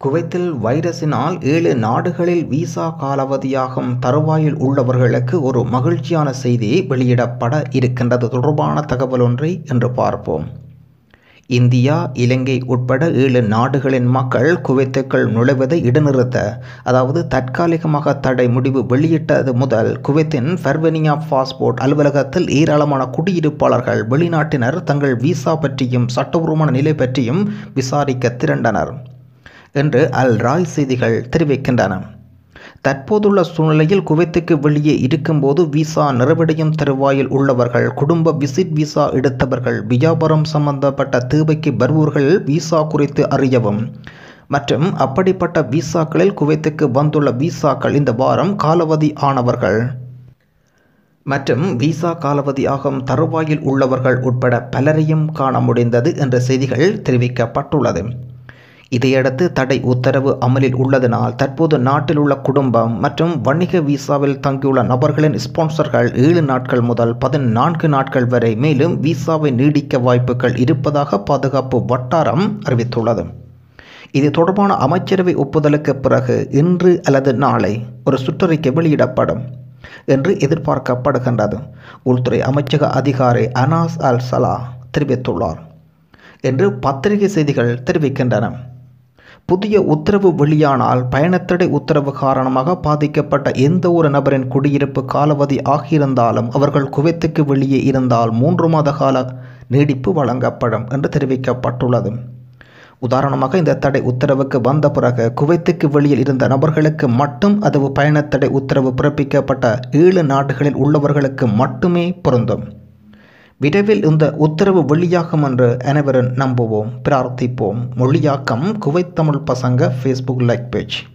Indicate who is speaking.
Speaker 1: குவைத்தில் வைரஸினால் ஏழு நாடுகளில் விசா காலாவதியாகும் தருவாயில் உள்ளவர்களுக்கு ஒரு மகிழ்ச்சியான செய்தி வெளியிடப்பட இருக்கின்றது. தொடர்பான தகவல் ஒன்றை என்று பார்ப்போம். இந்தியா இலங்கை உட்பட ஏழு நாடுகளின் மக்கள் குவைத்துக்குள் நுழைவதை இடைநிறுத்த அதாவது தற்காலிகமாக தடை முடிவு வெளியிட்டது முதல் குவைத்தின் ஃபர்வெனியா பாஸ்போர்ட் அலுவலகத்தில் ஏராளமான குடியிருப்பாளர்கள் வெளிநாட்டினர் தங்கள் விசா பற்றியும் சட்டபூர்வமான நிலை பற்றியும் விசாரிக்க திரண்டனர். என்று அல் ராய் செய்திகள் தெரிவிக்கின்றன. தற்போதுள்ள சூழ்நிலையில் குவைத்துக்கு வெளியே இருக்கும்போது விசா நிறைவடையும் தருவாயில் உள்ளவர்கள் குடும்ப விசிட் விசா எடுத்தவர்கள் வியாபாரம் சம்பந்தப்பட்ட தேவைக்கு வருவோர்கள் விசா குறித்து அறியவும். மற்றும் அப்படிப்பட்ட விசாக்களில் குவைத்துக்கு வந்துள்ள விசாக்கள் இந்த வாரம் காலாவதி ஆனவர்கள். மற்றும் விசா காலாவதியாகும் தருவாயில் உள்ளவர்கள் உட்பட பலரையும் காண முடிந்தது என்ற செய்திகள் தெரிவிக்கப்பட்டுள்ளது. இதையடுத்து தடை உத்தரவு அமலில் உள்ளதனால் தற்போது நாட்டில் உள்ள குடும்பம் மற்றும் வணிக விசாவில் தங்கியுள்ள நபர்களின் ஸ்பான்சர்கள் ஏழு நாட்கள் முதல் பதினான்கு நாட்கள் வரை மேலும் விசாவை நீடிக்க வாய்ப்புகள் இருப்பதாக பாதுகாப்பு வட்டாரம் அறிவித்துள்ளது. இது தொடர்பான அமைச்சரவை ஒப்புதலுக்கு பிறகு இன்று அல்லது நாளை ஒரு சுற்றறிக்கை வெளியிடப்படும் என்று எதிர்பார்க்கப்படுகின்றது உள்துறை அமைச்சக அதிகாரி அனாஸ் அல் சலா தெரிவித்துள்ளார் என்று பத்திரிகை செய்திகள் தெரிவிக்கின்றன. புதிய உத்தரவு வெளியானால் பயணத்தடை உத்தரவு காரணமாக பாதிக்கப்பட்ட எந்த ஒரு நபரின் குடியிருப்பு காலாவதி ஆகியிருந்தாலும் அவர்கள் குவைத்துக்கு வெளியே இருந்தால் மூன்று மாத கால நீடிப்பு வழங்கப்படும் என்று தெரிவிக்கப்பட்டுள்ளது. உதாரணமாக இந்த தடை உத்தரவுக்கு வந்த பிறகு குவைத்துக்கு வெளியில் இருந்த நபர்களுக்கு மட்டும் அது பயணத்தடை உத்தரவு பிறப்பிக்கப்பட்ட ஏழு நாடுகளில் உள்ளவர்களுக்கு மட்டுமே பொருந்தும். விரைவில் இந்த உத்தரவு வெளியாகும் என்று அனைவரும் நம்புவோம் பிரார்த்திப்போம். மொழியாக்கம் குவைத் தமிழ் பசங்க ஃபேஸ்புக் லைக் பேஜ்